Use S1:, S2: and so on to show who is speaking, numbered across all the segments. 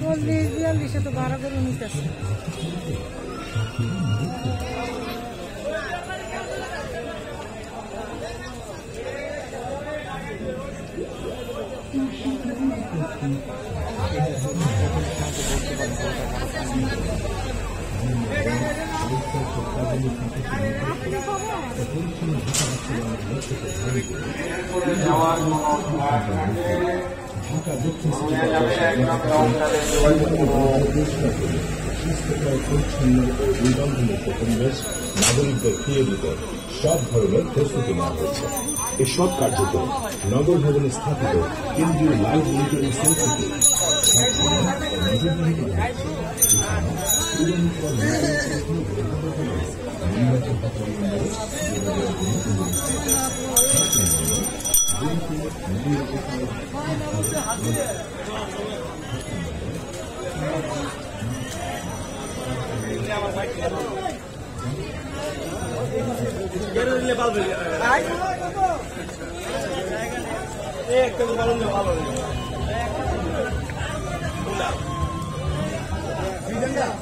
S1: চল্লিশ বিয়াল্লিশে তো ভাড়া করে নিতেছে।
S2: সুস্থতায় পরিচ্ছন্ন ও নিবন্ধনমুক্ত পরিবেশ নাগরিকদের সব ধরনের প্রস্তুতি নেওয়া হয়েছে এসব কার্যক্রম নগর ভবনে স্থাপিত কেন্দ্রীয় লাইভ মনিটরিং সেল থেকে সবসময় নজরদারি করা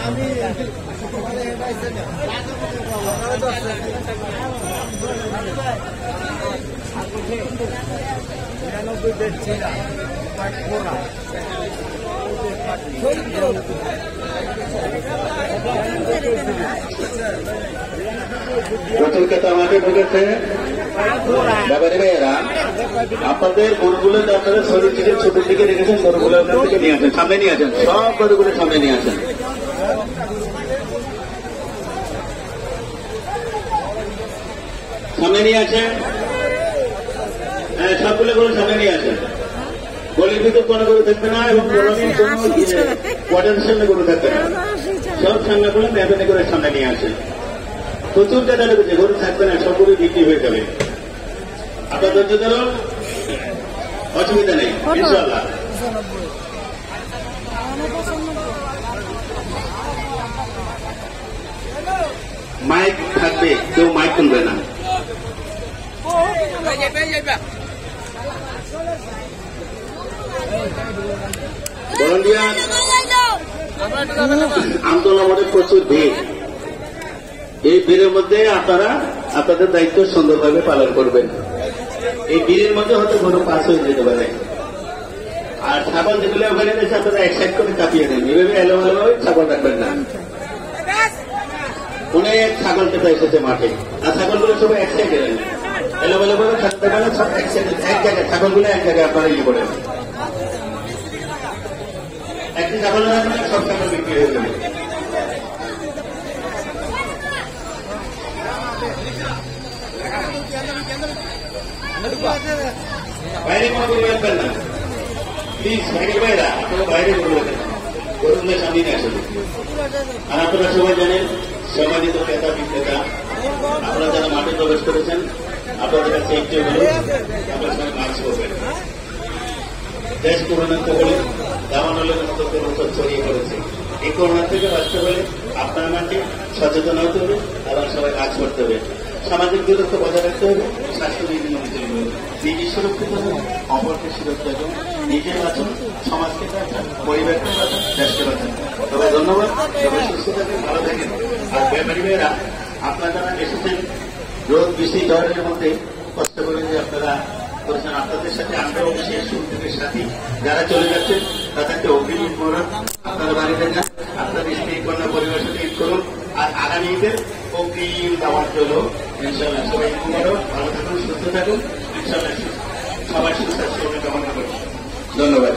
S2: আমি পশুর জন্য
S3: প্রচুর ক্রেতা মাঠে ঢুকেছে ব্যাপারে ভাইয়েরা আপনাদের গরুগুলো আপনারা শরীর থেকে ছোটের দিকে রেখেছেন গরুগুলো আপনার থেকে নিয়ে আসেন? সামনে নিয়ে আসেন সব গরুগুলো সামনে নিয়ে আসেন। সামনে নিয়ে আসেন হ্যাঁ সবগুলো গরু সামনে নিয়ে আসেন গলির ভিতর কোনো গরু থাকবে না এবং গরমের কোনো কোয়ার্টারের সামনে গরু থাকবে না। সব সামনে করে ম্যাপেনে করে সামনে নিয়ে আসেন প্রচুর টাকা লেগেছে গরু থাকবে না সবগুলো বিক্রি হয়ে যাবে। আপনার ধৈর্য ধরো। অসুবিধা নেই ইনশাল্লাহ মাইক থাকবে কেউ মাইক তুলবে না। বরন্ডিয়া প্রচুর ভিড় এই ভিড়ের মধ্যে আপনারা আপনাদের দায়িত্ব সুন্দরভাবে পালন করবেন। এই ভিড়ের মধ্যে হয়তো কোনো পাস হয়ে যেতে পারে। আর ছাগল যেগুলো ওখানে এসে আপনারা এক সাইড করে চাপিয়ে দেন এভাবে এলোমেলোভাবে ছাগল রাখবেন না অনেক ছাগল কেটে এসেছে মাঠে। আর ছাগলগুলো সবাই এক সাইডে দেন এলোমেলোভাবে থাকতে পারে, সব এক জায়গায় ছাগলগুলো এক জায়গায় আপনারা ইয়ে করেন একটি ছাগল রাখলে সব ছাগল বিক্রি হয়ে যাবে। বাইরে কোনো গরু রাখবেন না। প্লিজ বাইরে বাইরা আপনারা বাইরে গরু রাখবেন গরুগুলো সামনে নিয়ে আসেন আর আপনারা সবাই জানেন সম্মানিত ক্রেতা বিক্রেতা। আপনারা যারা মাঠে প্রবেশ করেছেন আপনাদের কাছে একটি হল আপনার করবেন। দেশ করোনাতে বলে দামানলের মতো করোনা ছড়িয়ে পড়েছে। এই করোনা থেকে বাঁচতে হলে আপনার মাঠে সচেতন হতে হবে, এবং সবাই কাজ করতে হবে। সামাজিক দূরত্ব বজায় রাখতে হবে, স্বাস্থ্যবিধি মেনে হবে। নিজে সুরক্ষিত হবে অপরকে সুরক্ষিত হবে নিজে বাঁচুন, সমাজকে বাঁচান, পরিবারকে বাঁচান, দেশকে বাঁচান। সবাই ধন্যবাদ, সবাই সুস্থ থাকেন, ভালো থাকেন। আর ব্যাপারী ভাইয়েরা, আপনারা যারা এসেছেন রোদ বৃষ্টি ঝড়ের মধ্যে কষ্ট করে যে আপনারা করেছেন। আপনাদের সাথে আমরাও বিশেষ সুযোগের সাথী। যারা চলে যাচ্ছেন তাদেরকে অগ্রিম করুন আপনারা বাড়িতে যান আপনাদের স্ত্রী কন্যা পরিবার সাথে ঈদ করুন। আর আগামী ঈদের অগ্রিম দেওয়ার জন্য ইনশাল্লাহ সবাই মুবারক, ভালো থাকুন সুস্থ থাকুন। ইনশাল্লাহ সবাই সুস্থ কামনা করি। ধন্যবাদ।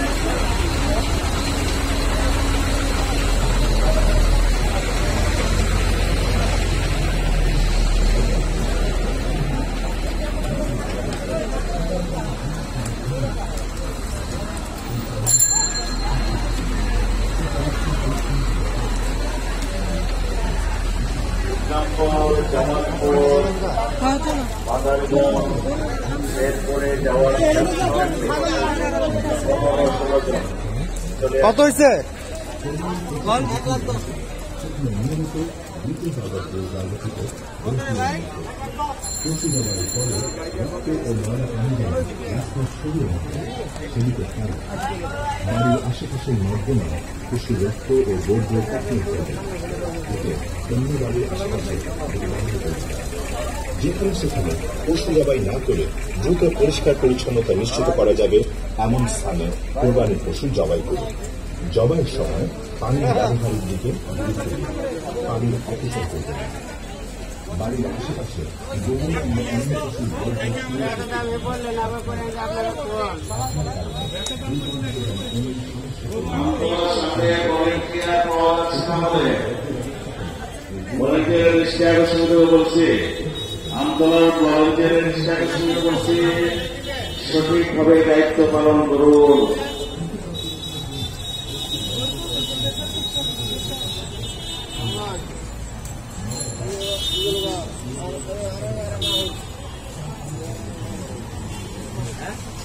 S4: হয়েছে
S2: বাড়ির নর্দমা পশু রক্ত ও সেখানে পশু জবাই না করে দ্রুত পরিষ্কার পরিচ্ছন্নতা নিশ্চিত করা যাবে এমন স্থানে কোরবানির পশু জবাই করুন জবাইয়ের সময় পানির ব্যবহারের দিকে গুরুত্ব দিন পানির অপচয় করবেন না। বাড়ির আশেপাশে
S3: বলছি আমতলার সঠিকভাবে দায়িত্ব পালন করুন। Hah?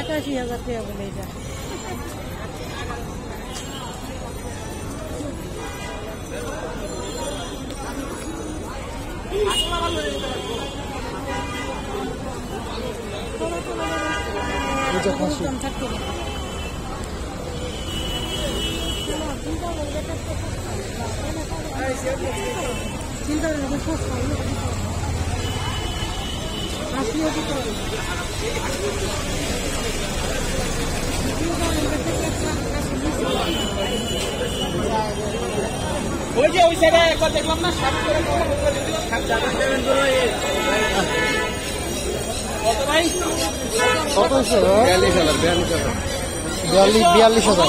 S1: একাশি হাজার টাকা বলে এটা অনুষ্ঠান থাকতে না। চিন্তা করে না সস্তা আসলেও দিতে হবে
S4: ওই যে ওই সাইডে একবার দেখলাম না সাত করে
S5: কত ভাই?
S3: কত বিয়াল্লিশ হাজার বিয়াল্লিশ হাজার। বিয়াল্লিশ হাজার।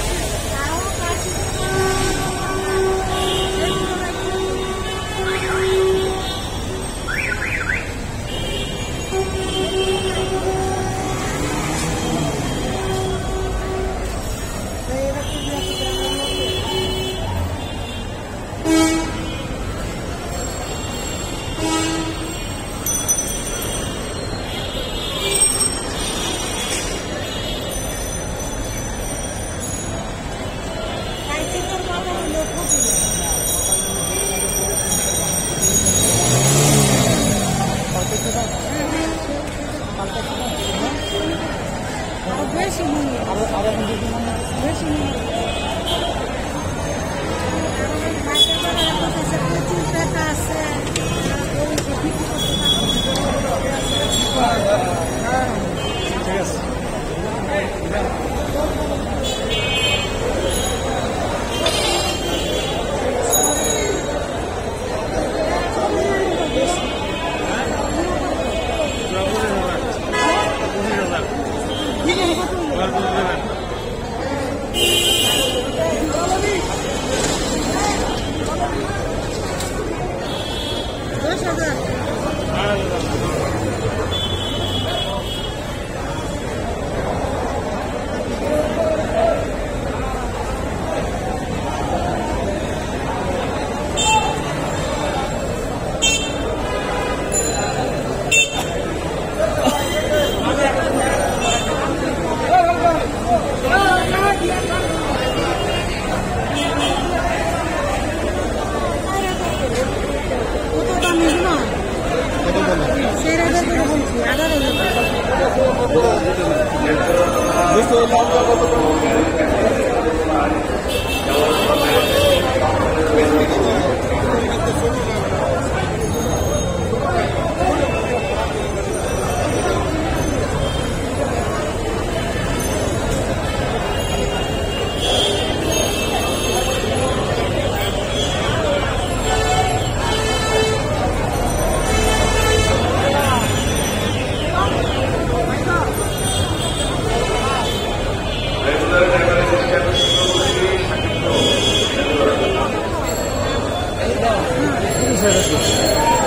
S1: 催いたし
S4: ます。